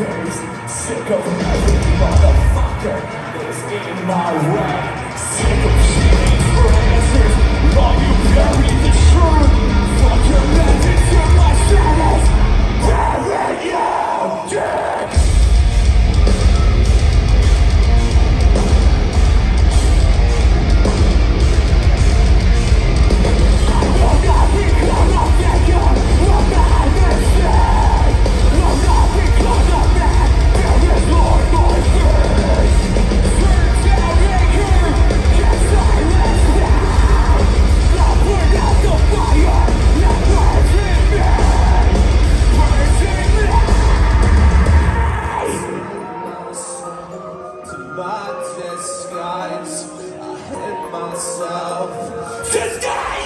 face Sick of every motherfucker that's in my way Sick of shitty answers. love you very Tuesday!